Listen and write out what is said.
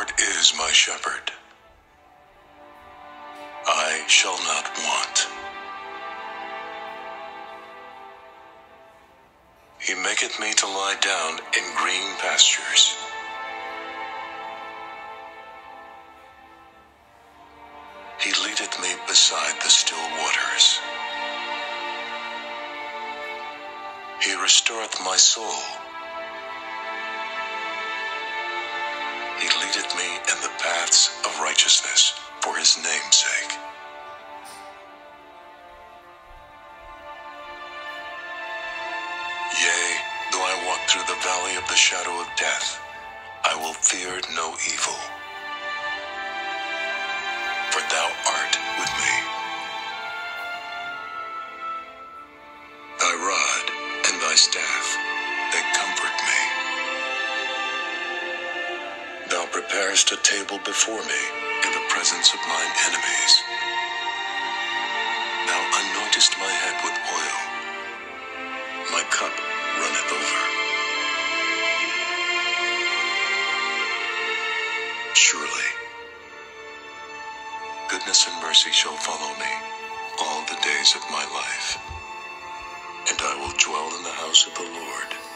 Lord is my shepherd. I shall not want. He maketh me to lie down in green pastures. He leadeth me beside the still waters. He restoreth my soul. Leadeth me in the paths of righteousness for his name's sake. Yea, though I walk through the valley of the shadow of death, I will fear no evil. For thou art with me. Thy rod and thy staff, preparest a table before me in the presence of mine enemies. Thou anointest my head with oil. My cup runneth over. Surely, goodness and mercy shall follow me all the days of my life, and I will dwell in the house of the Lord